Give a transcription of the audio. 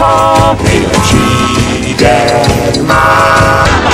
call me a cheating man.